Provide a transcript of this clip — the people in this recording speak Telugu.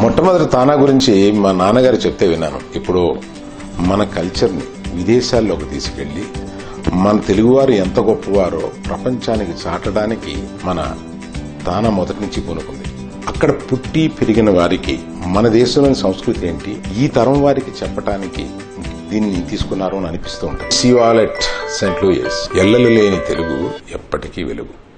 మొట్టమొదటి తానా గురించి మా నాన్నగారు చెప్తే విన్నాను. ఇప్పుడు మన కల్చర్ని విదేశాల్లోకి తీసుకెళ్ళి మన తెలుగువారు ఎంత గొప్పవారో ప్రపంచానికి చాటడానికి మన తానా మొదటి నుంచి పూనుకుంది. అక్కడ పుట్టి పెరిగిన వారికి మన దేశంలోని సంస్కృతి ఏంటి ఈ తరం వారికి చెప్పడానికి దీన్ని తీసుకున్నారు అని అనిపిస్తూ ఉంటుంది. సివాలెట్ సెంట్ లూయిస్. ఎల్లలు లేని తెలుగు ఎప్పటికీ వెలుగు.